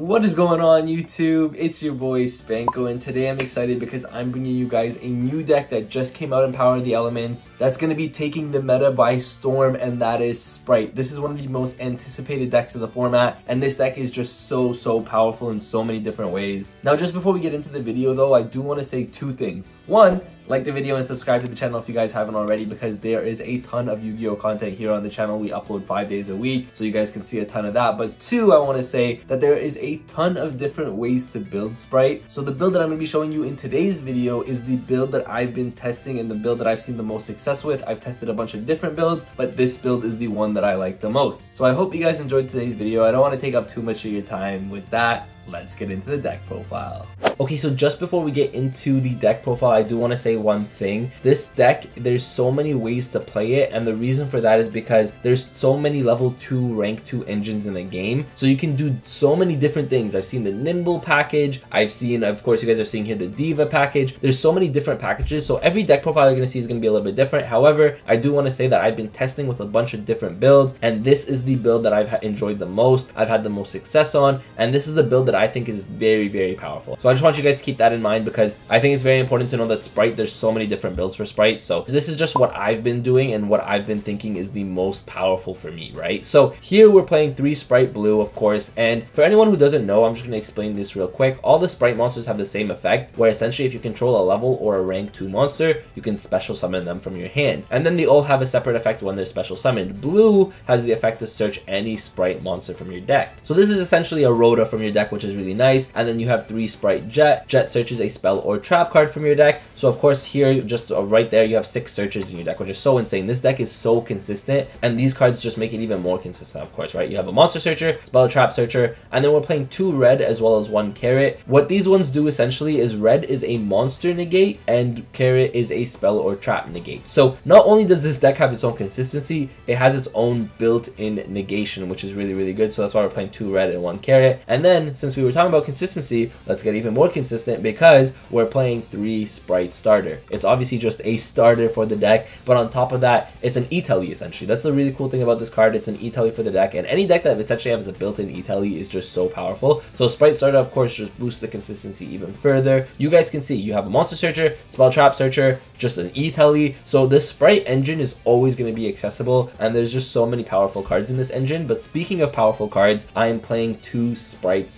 What is going on YouTube? It's your boy Spanko and today I'm excited because I'm bringing you guys a new deck that just came out in Power of the Elements that's going to be taking the meta by storm and that is Spright. This is one of the most anticipated decks of the format and this deck is just so so powerful in so many different ways. Now just before we get into the video though, I do want to say two things. One, like the video and subscribe to the channel if you guys haven't already because there is a ton of Yu-Gi-Oh content here on the channel. We upload five days a week so you guys can see a ton of that. But two, I want to say that there is a ton of different ways to build Spright. So the build that I'm to be showing you in today's video is the build that I've been testing and the build that I've seen the most success with. I've tested a bunch of different builds, but this build is the one that I like the most. So I hope you guys enjoyed today's video. I don't want to take up too much of your time with that let's get into the deck profile. Okay, so just before we get into the deck profile, I do want to say one thing. This deck, there's so many ways to play it, and the reason for that is because there's so many level 2, rank 2 engines in the game, so you can do so many different things. I've seen the Nimble package, I've seen, of course, you guys are seeing here the Diva package. There's so many different packages, so every deck profile you're going to see is going to be a little bit different. However, I do want to say that I've been testing with a bunch of different builds, and this is the build that I've enjoyed the most, I've had the most success on, and this is a build that I think is very, very powerful. So I just want you guys to keep that in mind because I think it's very important to know that Spright, there's so many different builds for Spright. So this is just what I've been doing and what I've been thinking is the most powerful for me, right? So here we're playing three Spright Blue, of course. And for anyone who doesn't know, I'm just going to explain this real quick. All the Spright monsters have the same effect, where essentially if you control a level or a rank 2 monster, you can special summon them from your hand. And then they all have a separate effect when they're special summoned. Blue has the effect to search any Spright monster from your deck. So this is essentially a ROTA from your deck, which is really nice nice. And then you have three Spright Jet. Jet searches a spell or trap card from your deck. So of course here, just uh, right there, you have six searches in your deck, which is so insane. This deck is so consistent. And these cards just make it even more consistent, of course, right? You have a Monster Searcher, Spell Trap Searcher, and then we're playing two red as well as one carrot. What these ones do essentially is red is a monster negate and carrot is a spell or trap negate. So not only does this deck have its own consistency, it has its own built-in negation, which is really, really good. So that's why we're playing two red and one carrot. And then since we were talking about consistency, let's get even more consistent because we're playing three Spright starter. It's obviously just a starter for the deck, but on top of that, it's an E-Telly essentially. That's a really cool thing about this card. It's an E-Telly for the deck, and any deck that essentially has a built-in E-Telly is just so powerful. So Spright starter, of course, just boosts the consistency even further. You guys can see you have a Monster Searcher, Spell Trap Searcher, just an E-Telly. So this Spright engine is always going to be accessible, and there's just so many powerful cards in this engine. But speaking of powerful cards, I am playing two Spright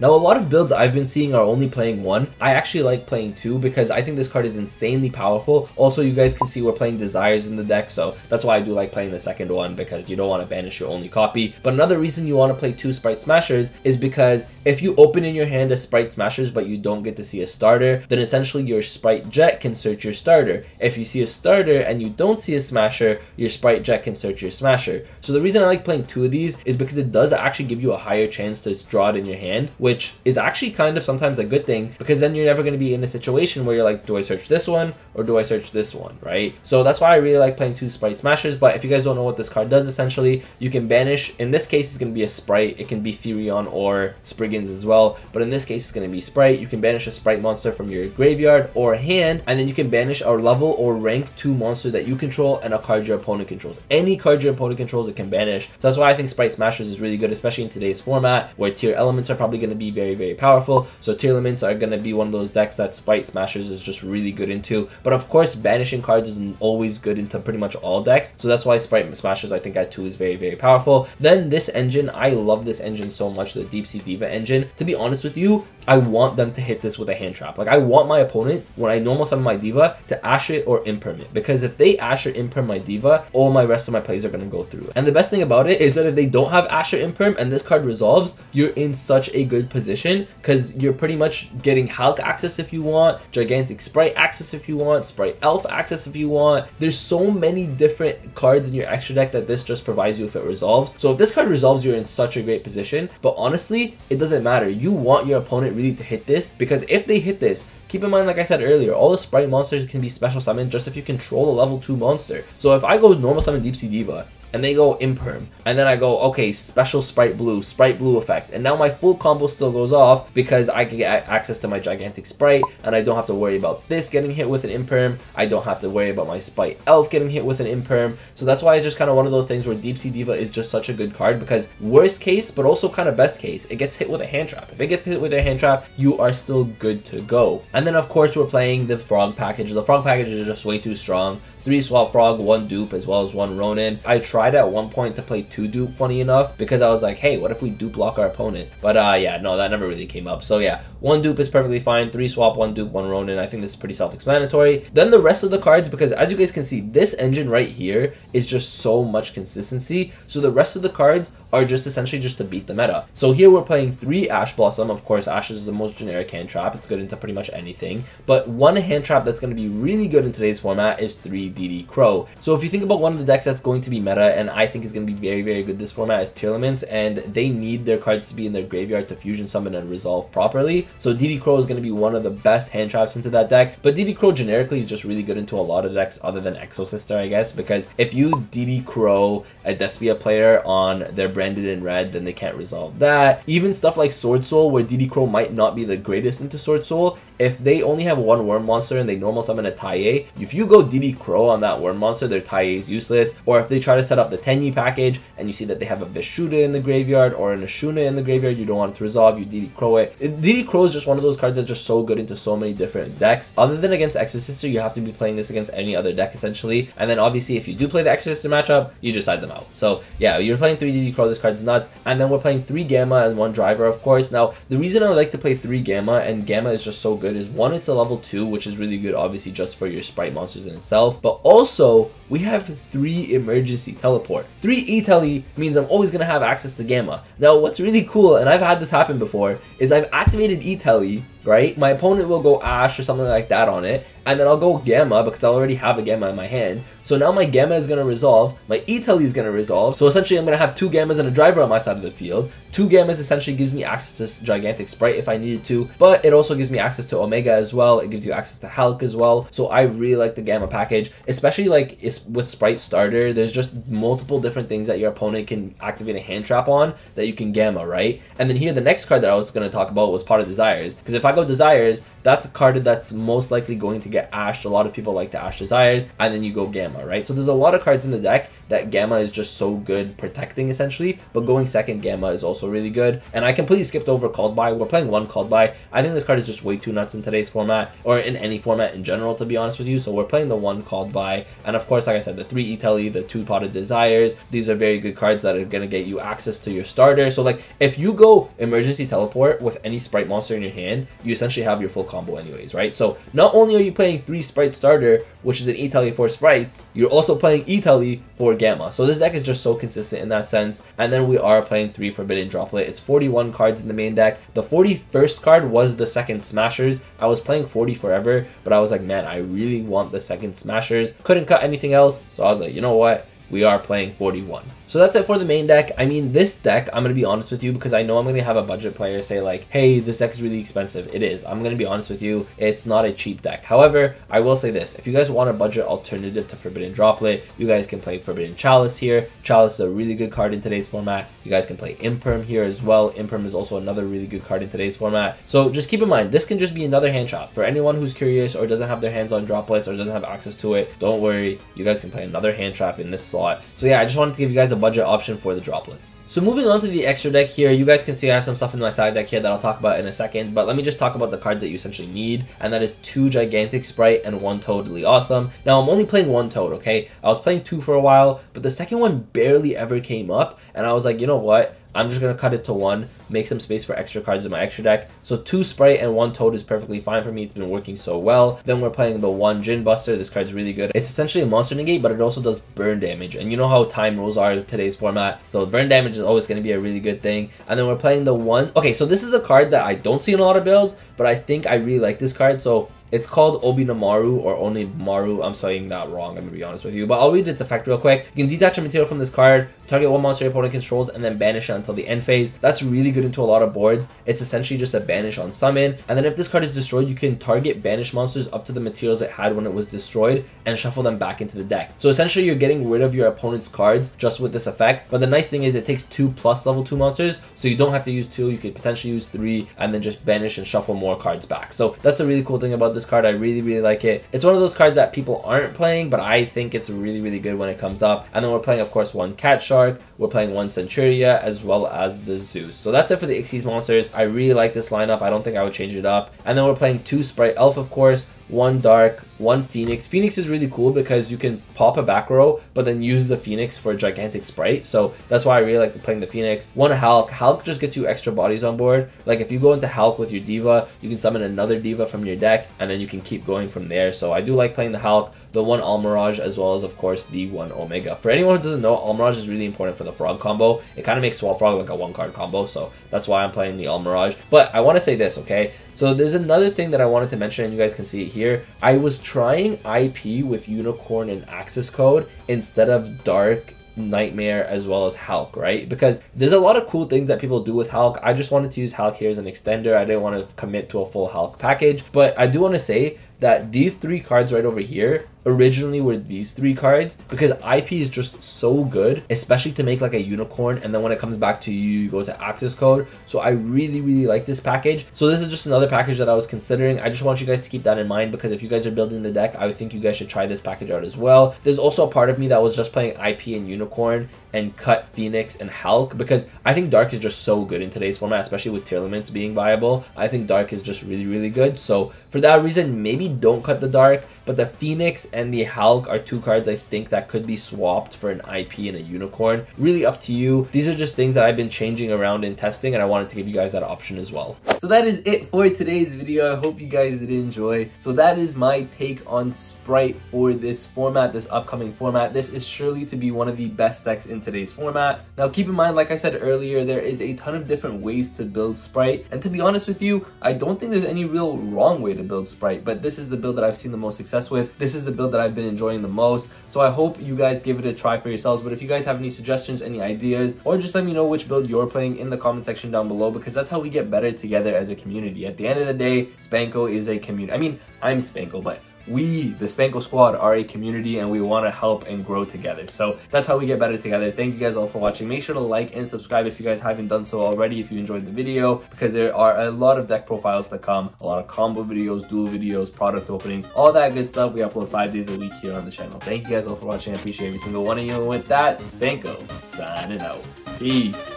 Now, a lot of builds I've been seeing are only playing one. I actually like playing two because I think this card is insanely powerful. Also, you guys can see we're playing Desires in the deck, so that's why I do like playing the second one because you don't want to banish your only copy. But another reason you want to play two Spright Smashers is because if you open in your hand a Spright Smashers but you don't get to see a starter, then essentially your Spright Jet can search your starter. If you see a starter and you don't see a Smasher, your Spright Jet can search your Smasher. So the reason I like playing two of these is because it does actually give you a higher chance to draw it in your hand, which is actually kind of sometimes a good thing because then you're never going to be in a situation where you're like, do I search this one or do I search this one, right? So that's why I really like playing two Spright Smashers. But if you guys don't know what this card does, essentially, you can banish. In this case, it's going to be a Spright. It can be Therion or Spriggans as well. But in this case, it's going to be Spright. You can banish a Spright monster from your graveyard or hand, and then you can banish a level or rank 2 monster that you control and a card your opponent controls. Any card your opponent controls, it can banish. So that's why I think Spright Smashers is really good, especially in today's format where Tearlaments are probably going to be very, very powerful. So Tearlaments are going to be one of those decks that Spright Smashers is just really good into. But of course, banishing cards is always good into pretty much all decks. So that's why Spright Smashers, I think, at 2 is very, very powerful. Then this engine, I love this engine so much, the Deep Sea Diva engine. To be honest with you, I want them to hit this with a hand trap. Like I want my opponent, when I normal summon my diva, to Ash it or imperm it. Because if they Ash or imperm my diva, all my rest of my plays are going to go through. And the best thing about it is that if they don't have Ash or imperm and this card resolves, you're in such a good position because you're pretty much getting Hulk access if you want, Gigantic Spright access if you want, Spright Elf access if you want. There's so many different cards in your extra deck that this just provides you if it resolves. So if this card resolves, you're in such a great position. But honestly, it doesn't matter. You want your opponent really to hit this because if they hit this, keep in mind, like I said earlier, all the spright monsters can be special summoned just if you control a level 2 monster. So if I go normal summon Deep Sea Diva, and they go imperm. And then I go, okay, special spright blue, spright blue effect. And now my full combo still goes off because I can get access to my gigantic spright and I don't have to worry about this getting hit with an imperm. I don't have to worry about my spright elf getting hit with an imperm. So that's why it's just kind of one of those things where Deep Sea Diva is just such a good card because worst case, but also kind of best case, it gets hit with a hand trap. If it gets hit with a hand trap, you are still good to go. And then of course we're playing the frog package. The frog package is just way too strong three swap frog, one dupe, as well as one Ronin. I tried at one point to play two dupe, funny enough, because I was like, hey, what if we dupe lock our opponent? But uh, yeah, no, that never really came up. So yeah, one dupe is perfectly fine. Three swap, one dupe, one Ronin. I think this is pretty self-explanatory. Then the rest of the cards, because as you guys can see, this engine right here is just so much consistency. So the rest of the cards are just essentially just to beat the meta. So here we're playing three Ash Blossom. Of course, Ash is the most generic hand trap. It's good into pretty much anything. But one hand trap that's going to be really good in today's format is three DD Crow. So if you think about one of the decks that's going to be meta and I think is going to be very, very good this format is Tearlaments and they need their cards to be in their graveyard to fusion summon and resolve properly. So DD Crow is going to be one of the best hand traps into that deck. But DD Crow generically is just really good into a lot of decks other than Exosister, I guess, because if you DD Crow a Despia player on their branded in red, then they can't resolve that. Even stuff like Sword Soul, where DD Crow might not be the greatest into Sword Soul, if they only have one Wyrm Monster and they normal summon a Taia, if you go DD Crow on that Wyrm Monster, their Taia is useless. Or if they try to set up the Tenyi package and you see that they have a Vishuddha in the graveyard or an Ashuna in the graveyard, you don't want to resolve, you DD Crow it. DD Crow is just one of those cards that's just so good into so many different decks. Other than against Exosister, you have to be playing this against any other deck essentially. And then obviously if you do play the Exosister matchup, you just side them out. So yeah, you're playing 3 DD Crow, this card's nuts. And then we're playing 3 Gamma and 1 Driver, of course. Now, the reason I like to play 3 Gamma and Gamma is just so good is one, it's a level 2, which is really good obviously just for your sprite monsters in itself. But also, we have 3 emergency teleport. 3 E-Tele means I'm always going to have access to Gamma. Now, what's really cool, and I've had this happen before, is I've activated E-Tele right? My opponent will go Ash or something like that on it, and then I'll go Gamma because I already have a Gamma in my hand. So now my Gamma is going to resolve, my E-Tele is going to resolve, so essentially I'm going to have two Gammas and a Driver on my side of the field. Two Gammas essentially gives me access to this Gigantic Spright if I needed to, but it also gives me access to Omega as well, it gives you access to Hulk as well, so I really like the Gamma package, especially like with Spright Starter, there's just multiple different things that your opponent can activate a hand trap on that you can Gamma, right? And then here the next card that I was going to talk about was Pot of Desires, because if I go Desires, that's a card that's most likely going to get ashed. A lot of people like to ash Desires, and then you go Gamma, right? So there's a lot of cards in the deck that Gamma is just so good protecting essentially, but going second Gamma is also really good. And I completely skipped over Called By. We're playing one Called By. I think this card is just way too nuts in today's format, or in any format in general, to be honest with you. So we're playing the one Called By, and of course, like I said, the three E-Tele, the two Pot of Desires. These are very good cards that are gonna get you access to your starter. So like, if you go Emergency Teleport with any Spright monster in your hand, you essentially have your full combo anyways, right? So not only are you playing three Spright starter, which is an E-Tele for sprights, you're also playing E-Tele for Gamma. So this deck is just so consistent in that sense. And then we are playing three Forbidden Droplet. It's 41 cards in the main deck. The 41st card was the second Smashers. I was playing 40 forever, but I was like, man, I really want the second Smashers. Couldn't cut anything else, so I was like, you know what? We are playing 41. So that's it for the main deck. I mean, this deck, I'm going to be honest with you because I know I'm going to have a budget player say like, hey, this deck is really expensive. It is. I'm going to be honest with you. It's not a cheap deck. However, I will say this. If you guys want a budget alternative to Forbidden Droplet, you guys can play Forbidden Chalice here. Chalice is a really good card in today's format. You guys can play Imperm here as well. Imperm is also another really good card in today's format. So just keep in mind, this can just be another hand trap. For anyone who's curious or doesn't have their hands on droplets or doesn't have access to it, don't worry. You guys can play another hand trap in this slot. So yeah, I just wanted to give you guys a budget option for the droplets. So moving on to the extra deck here, you guys can see I have some stuff in my side deck here that I'll talk about in a second, but let me just talk about the cards that you essentially need, and that is two Gigantic Spright and one Toadally Awesome. Now, I'm only playing one Toad, okay? I was playing two for a while, but the second one barely ever came up, and I was like, you know what? I'm just going to cut it to one, make some space for extra cards in my extra deck. So two Spright and one Toad is perfectly fine for me. It's been working so well. Then we're playing the one Djinn Buster. This card's really good. It's essentially a monster negate, but it also does burn damage. And you know how time rules are in today's format. So burn damage is always going to be a really good thing. And then we're playing the one... Okay, so this is a card that I don't see in a lot of builds, but I think I really like this card. So it's called Obinamaru or Onimaru. I'm saying that wrong, I'm gonna be honest with you. But I'll read its effect real quick. You can detach a material from this card target one monster your opponent controls, and then banish it until the end phase. That's really good into a lot of boards. It's essentially just a banish on summon. And then if this card is destroyed, you can target banish monsters up to the materials it had when it was destroyed and shuffle them back into the deck. So essentially you're getting rid of your opponent's cards just with this effect. But the nice thing is it takes two plus level two monsters. So you don't have to use two. You could potentially use three and then just banish and shuffle more cards back. So that's a really cool thing about this card. I really, really like it. It's one of those cards that people aren't playing, but I think it's really, really good when it comes up. And then we're playing, of course, one Cat Shark. We're playing one Centuria as well as the Zeus. So that's it for the Xyz monsters. I really like this lineup. I don't think I would change it up. And then we're playing two Spright Elf, of course, one Dark, one Phoenix. Phoenix is really cool because you can pop a back row, but then use the Phoenix for a gigantic Spright. So that's why I really like playing the Phoenix. One Hulk. Hulk just gets you extra bodies on board. Like if you go into Hulk with your Diva, you can summon another Diva from your deck, and then you can keep going from there. So I do like playing the Hulk the one Almiraj, as well as, of course, the one Omega. For anyone who doesn't know, Almiraj is really important for the Frog combo. It kind of makes Swap Frog like a one-card combo, so that's why I'm playing the Almiraj. But I want to say this, okay? So there's another thing that I wanted to mention, and you guys can see it here. I was trying IP with Unicorn and Access Code instead of Dark Nightmare as well as Hulk, right? Because there's a lot of cool things that people do with Hulk. I just wanted to use Hulk here as an extender. I didn't want to commit to a full Hulk package. But I do want to say that these three cards right over here originally were these three cards because IP is just so good, especially to make like a unicorn. And then when it comes back to you, you go to access code. So I really, really like this package. So this is just another package that I was considering. I just want you guys to keep that in mind because if you guys are building the deck, I would think you guys should try this package out as well. There's also a part of me that was just playing IP and unicorn and cut Phoenix and Hulk because I think Dark is just so good in today's format, especially with Tearlaments being viable. I think Dark is just really, really good. So for that reason, maybe don't cut the Dark. But the Phoenix and the Hulk are two cards I think that could be swapped for an IP and a Unicorn. Really up to you. These are just things that I've been changing around in testing and I wanted to give you guys that option as well. So that is it for today's video. I hope you guys did enjoy. So that is my take on Spright for this format, this upcoming format. This is surely to be one of the best decks in today's format. Now keep in mind, like I said earlier, there is a ton of different ways to build Spright. And to be honest with you, I don't think there's any real wrong way to build Spright, but this is the build that I've seen the most success with. This is the build that I've been enjoying the most. So I hope you guys give it a try for yourselves. But if you guys have any suggestions, any ideas, or just let me know which build you're playing in the comment section down below because that's how we get better together as a community. At the end of the day, Spanko is a community. I mean, I'm Spanko, but we, the Spanko Squad, are a community and we want to help and grow together. So that's how we get better together. Thank you guys all for watching. Make sure to like and subscribe if you guys haven't done so already, if you enjoyed the video, because there are a lot of deck profiles to come, a lot of combo videos, duel videos, product openings, all that good stuff. We upload five days a week here on the channel. Thank you guys all for watching. I appreciate every single one of you. And with that, Spanko signing out. Peace.